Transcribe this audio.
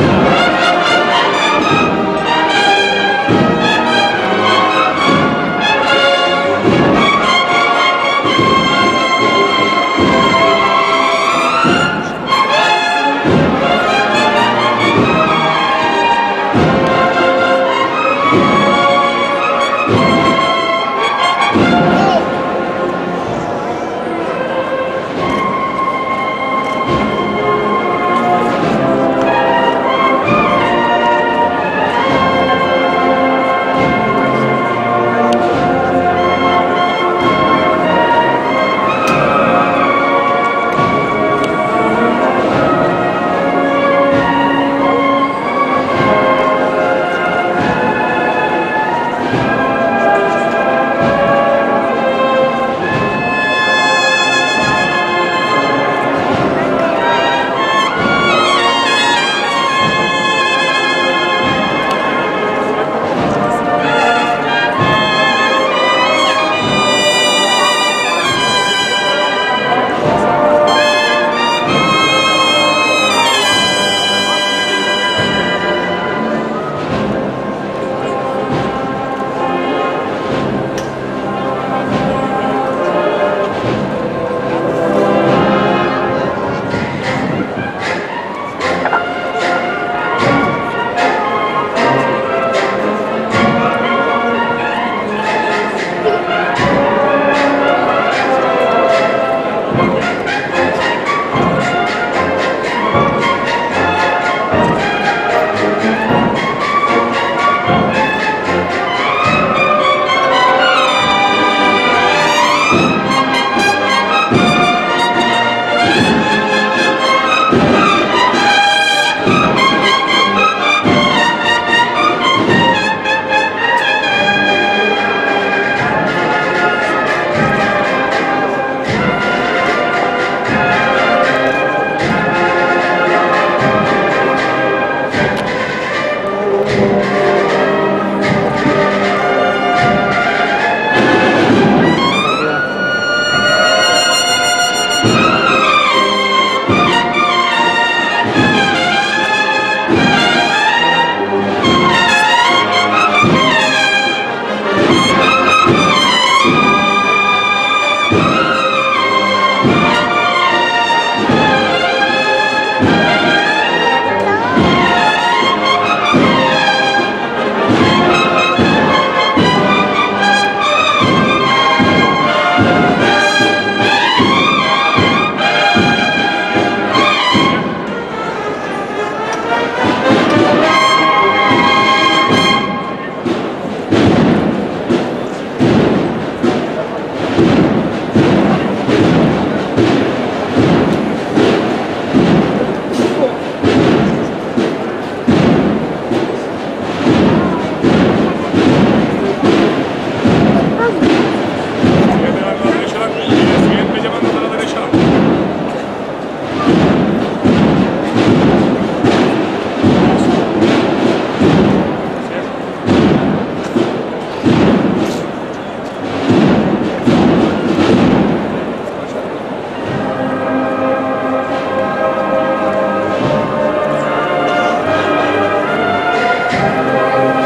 Yeah. Música